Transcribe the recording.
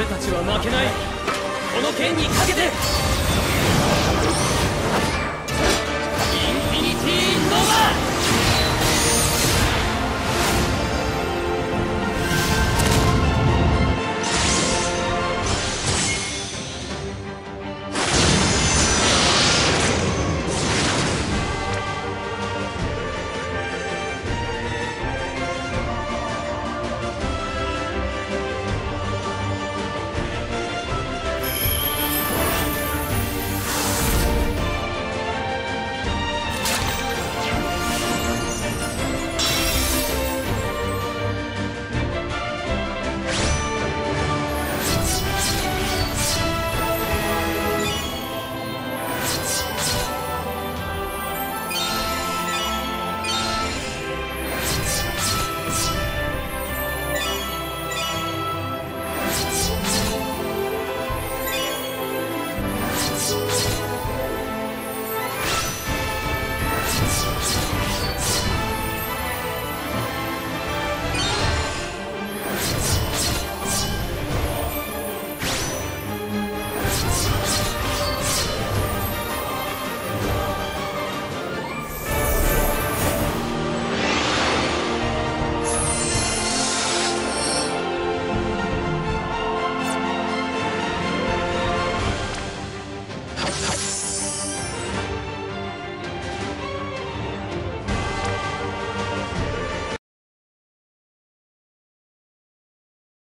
俺たちは負けない。この剣にかけて。